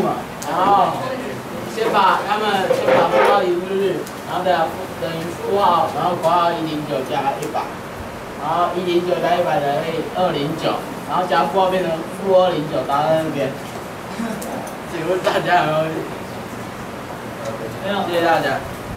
嘛，然后先把他们先把负号移出去，然后等等于负号，然后括号一零九加一百，然后一零九加一百等于二零九，然后加负号变成负二零九，答在那边。请问大家有没有？没有。谢谢大家。